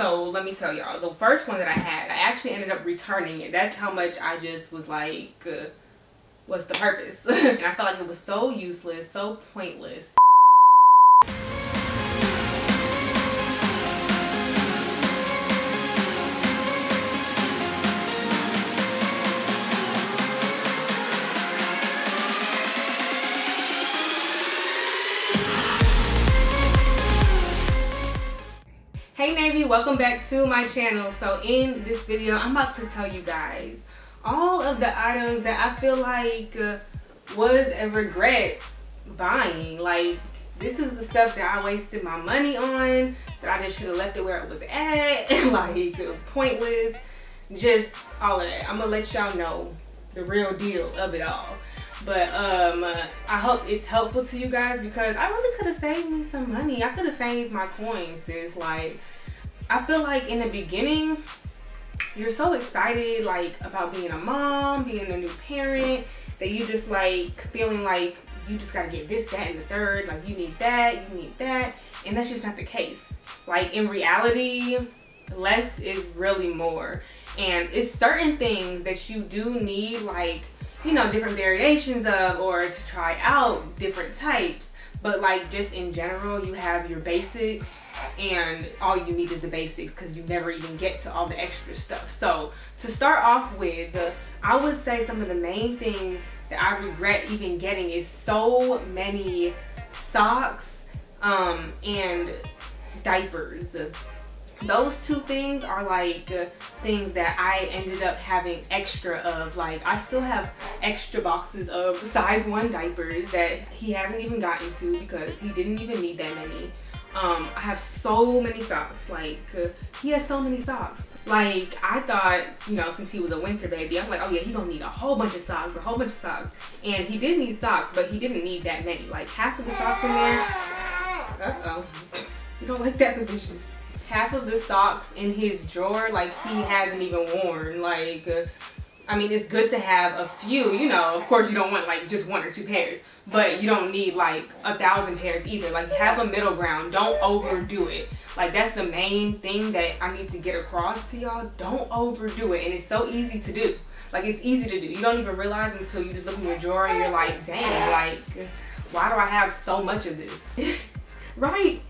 So let me tell y'all, the first one that I had, I actually ended up returning it. That's how much I just was like, uh, what's the purpose? and I felt like it was so useless, so pointless. Welcome back to my channel. So in this video, I'm about to tell you guys all of the items that I feel like uh, was a regret buying. Like this is the stuff that I wasted my money on, that I just should have left it where it was at, and like pointless, just all of that. I'm gonna let y'all know the real deal of it all. But um, I hope it's helpful to you guys because I really could have saved me some money. I could have saved my coins, sis. Like, I feel like in the beginning, you're so excited like about being a mom, being a new parent, that you just like feeling like you just gotta get this, that, and the third. Like you need that, you need that, and that's just not the case. Like in reality, less is really more, and it's certain things that you do need, like you know, different variations of or to try out different types. But like just in general, you have your basics and all you need is the basics because you never even get to all the extra stuff. So to start off with, I would say some of the main things that I regret even getting is so many socks um, and diapers those two things are like uh, things that I ended up having extra of. Like I still have extra boxes of size one diapers that he hasn't even gotten to because he didn't even need that many. Um, I have so many socks. Like uh, he has so many socks. Like I thought, you know, since he was a winter baby, I'm like, oh yeah, he gonna need a whole bunch of socks, a whole bunch of socks. And he did need socks, but he didn't need that many. Like half of the socks in there. Uh oh, you don't like that position half of the socks in his drawer like he hasn't even worn. Like I mean it's good to have a few you know. Of course you don't want like just one or two pairs but you don't need like a thousand pairs either. Like have a middle ground. Don't overdo it. Like that's the main thing that I need to get across to y'all. Don't overdo it and it's so easy to do. Like it's easy to do. You don't even realize until you just look in your drawer and you're like dang like why do I have so much of this? Right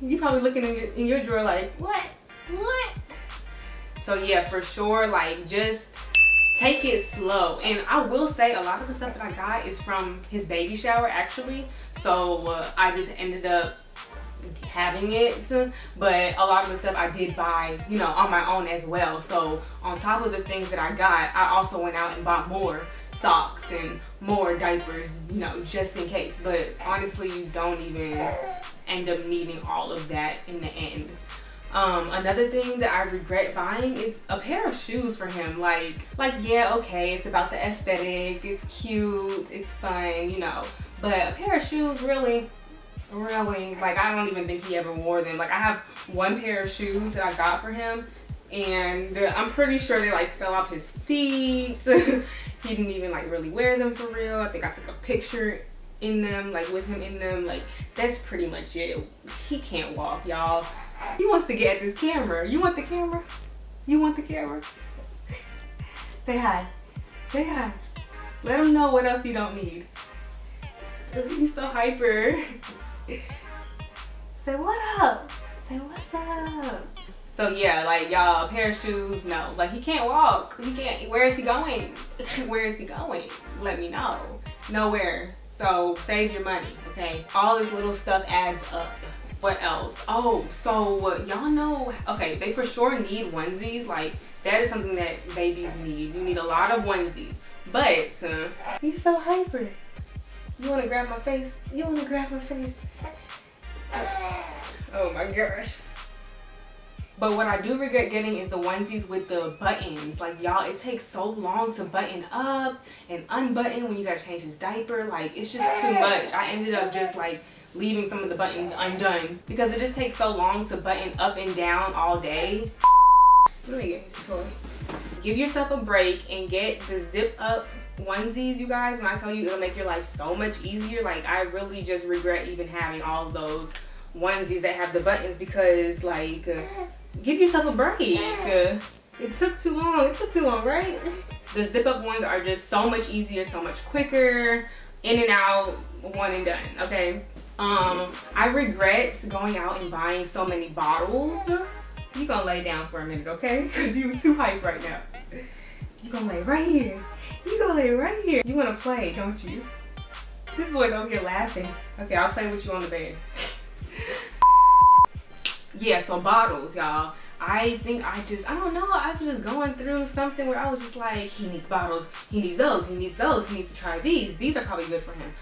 you probably looking in your, in your drawer like, what? What? So yeah, for sure, like just take it slow. And I will say a lot of the stuff that I got is from his baby shower actually. So uh, I just ended up having it but a lot of the stuff I did buy you know on my own as well so on top of the things that I got I also went out and bought more socks and more diapers you know just in case but honestly you don't even end up needing all of that in the end. Um, another thing that I regret buying is a pair of shoes for him. Like, like yeah, okay, it's about the aesthetic, it's cute, it's fun, you know. But a pair of shoes, really, really, like I don't even think he ever wore them. Like I have one pair of shoes that I got for him, and I'm pretty sure they like fell off his feet. he didn't even like really wear them for real. I think I took a picture in them, like with him in them. Like that's pretty much it. He can't walk, y'all. He wants to get at this camera. You want the camera? You want the camera? Say hi. Say hi. Let him know what else you don't need. He's so hyper. Say what up? Say what's up? So yeah, like y'all, a pair of shoes, no. Like he can't walk. He can't, where is he going? where is he going? Let me know. Nowhere. So save your money, okay? All this little stuff adds up. What else? Oh, so y'all know, okay, they for sure need onesies. Like that is something that babies need. You need a lot of onesies. But, uh, you so hyper. You wanna grab my face? You wanna grab my face? Oh my gosh. But what I do regret getting is the onesies with the buttons. Like y'all, it takes so long to button up and unbutton when you gotta change his diaper. Like it's just too much. I ended up just like leaving some of the buttons undone because it just takes so long to button up and down all day. Let me get his toy. Give yourself a break and get the zip up onesies, you guys. When I tell you it'll make your life so much easier, like I really just regret even having all those onesies that have the buttons because like uh, give yourself a break. Uh, it took too long. It took too long, right? The zip up ones are just so much easier, so much quicker. In and out, one and done, okay? Um, I regret going out and buying so many bottles. You gonna lay down for a minute, okay? Cause you too hype right now. You gonna lay right here. You gonna lay right here. You wanna play, don't you? This boy's over here laughing. Okay, I'll play with you on the bed. Yeah, so bottles, y'all. I think I just, I don't know, I was just going through something where I was just like, he needs bottles, he needs those, he needs those, he needs to try these. These are probably good for him.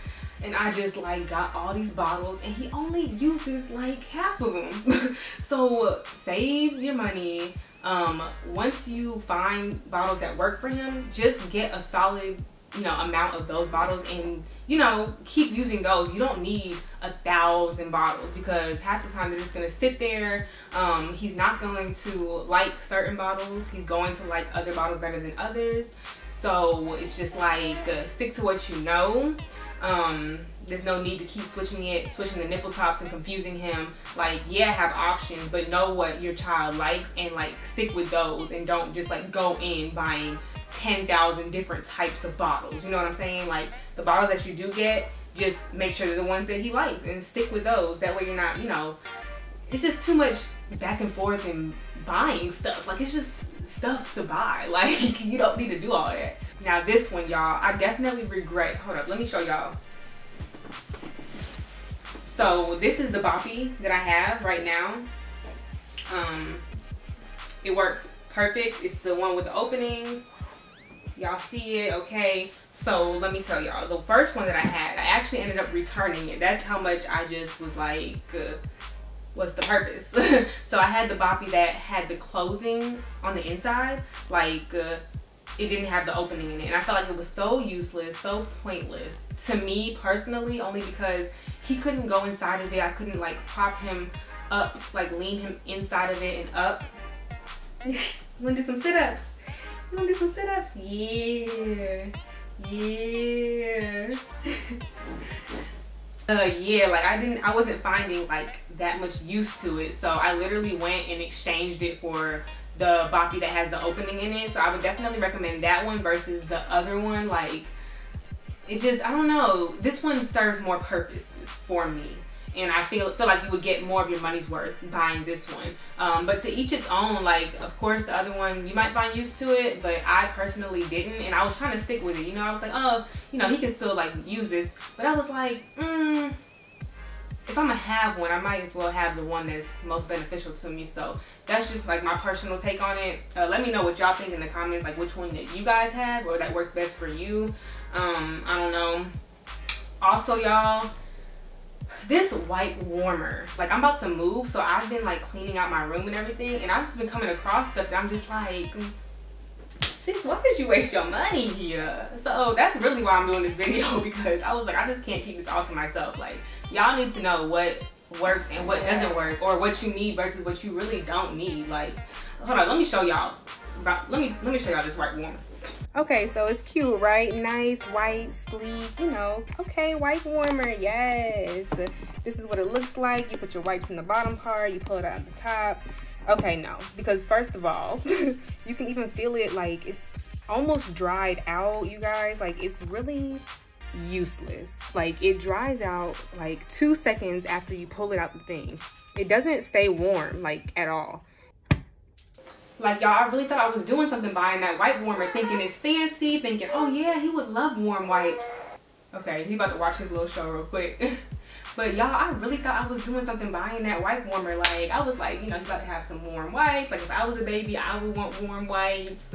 And I just like got all these bottles and he only uses like half of them. so save your money. Um, once you find bottles that work for him, just get a solid, you know, amount of those bottles and you know, keep using those. You don't need a thousand bottles because half the time they're just gonna sit there. Um, he's not going to like certain bottles. He's going to like other bottles better than others. So it's just like uh, stick to what you know. Um, there's no need to keep switching it, switching the nipple tops and confusing him. Like, yeah, have options, but know what your child likes and like stick with those and don't just like go in buying 10,000 different types of bottles. You know what I'm saying? Like the bottles that you do get, just make sure they're the ones that he likes and stick with those. That way you're not, you know, it's just too much back and forth and buying stuff. Like it's just stuff to buy. Like you don't need to do all that. Now this one, y'all, I definitely regret. Hold up, let me show y'all. So this is the boppy that I have right now. Um, it works perfect. It's the one with the opening y'all see it okay? So let me tell y'all. The first one that i had i actually ended up returning it. That's how much i just was like uh, what's the purpose? So i had the boppy that had the closing on the inside. Like uh, it didn't have the opening in it. And i felt like it was so useless so pointless to me personally only because he couldn't go inside of it. I couldn't like prop him up like lean him inside of it and up. I'm gonna do some sit-ups you wanna do some sit-ups? Yeah. Yeah. uh yeah, like I didn't I wasn't finding like that much use to it. So I literally went and exchanged it for the boppy that has the opening in it. So I would definitely recommend that one versus the other one. Like it just I don't know. This one serves more purposes for me and I feel feel like you would get more of your money's worth buying this one. Um, but to each its own. Like, of course, the other one you might find used to it, but I personally didn't, and I was trying to stick with it. You know, I was like, oh, you know, he can still like use this, but I was like, mm, if I'm gonna have one, I might as well have the one that's most beneficial to me. So that's just like my personal take on it. Uh, let me know what y'all think in the comments, like which one that you guys have or that works best for you. Um, I don't know. Also, y'all this wipe warmer. Like i'm about to move so i've been like cleaning out my room and everything and i've just been coming across stuff that i'm just like sis why did you waste your money here? So that's really why i'm doing this video because i was like i just can't keep this all to myself. Like y'all need to know what works and what doesn't work or what you need versus what you really don't need. Like hold on let me show y'all about let me let me show y'all this wipe warmer Okay, so it's cute, right? Nice, white, sleek, you know. Okay, wipe warmer, yes. This is what it looks like. You put your wipes in the bottom part, you pull it out the top. Okay, no, because first of all, you can even feel it like it's almost dried out, you guys. Like it's really useless. Like it dries out like two seconds after you pull it out the thing. It doesn't stay warm like at all. Like y'all, I really thought I was doing something buying that wipe warmer, thinking it's fancy, thinking, oh yeah, he would love warm wipes. Okay, he about to watch his little show real quick. but y'all, I really thought I was doing something buying that wipe warmer. Like I was like, you know, he's about to have some warm wipes. Like if I was a baby, I would want warm wipes.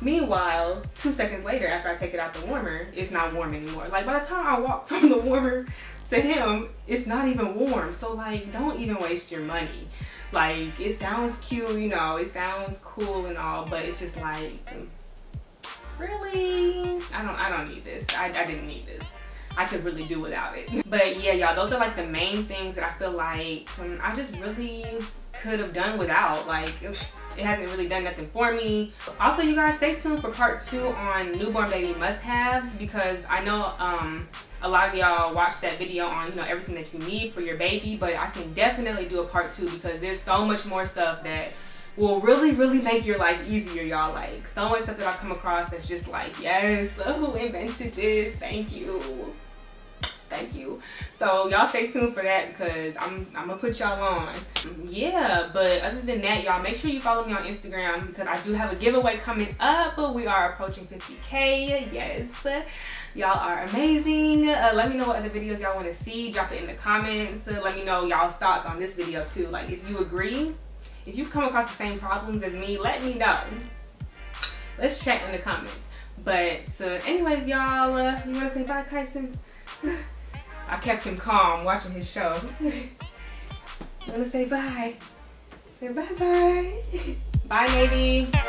Meanwhile, two seconds later, after I take it out the warmer, it's not warm anymore. Like by the time I walk from the warmer to him, it's not even warm. So like, don't even waste your money. Like it sounds cute, you know, it sounds cool and all, but it's just like, really? I don't, I don't need this. I, I didn't need this. I could really do without it. But yeah, y'all, those are like the main things that I feel like um, I just really could have done without. Like, it hasn't really done nothing for me. Also, you guys, stay tuned for part two on newborn baby must-haves because I know um, a lot of y'all watched that video on, you know, everything that you need for your baby, but I can definitely do a part two because there's so much more stuff that will really, really make your life easier, y'all. Like, so much stuff that I've come across that's just like, yes, who invented this? Thank you. Thank you. So y'all stay tuned for that because I'm, I'm gonna put y'all on. Yeah, but other than that, y'all make sure you follow me on Instagram because I do have a giveaway coming up. We are approaching 50K. Yes. Y'all are amazing. Uh, let me know what other videos y'all want to see. Drop it in the comments. Uh, let me know y'all's thoughts on this video too. Like if you agree, if you've come across the same problems as me, let me know. Let's chat in the comments. But uh, anyways, y'all, uh, you want to say bye, Kyson? I kept him calm watching his show. I'm gonna say bye. Say bye bye. bye, NAYvy.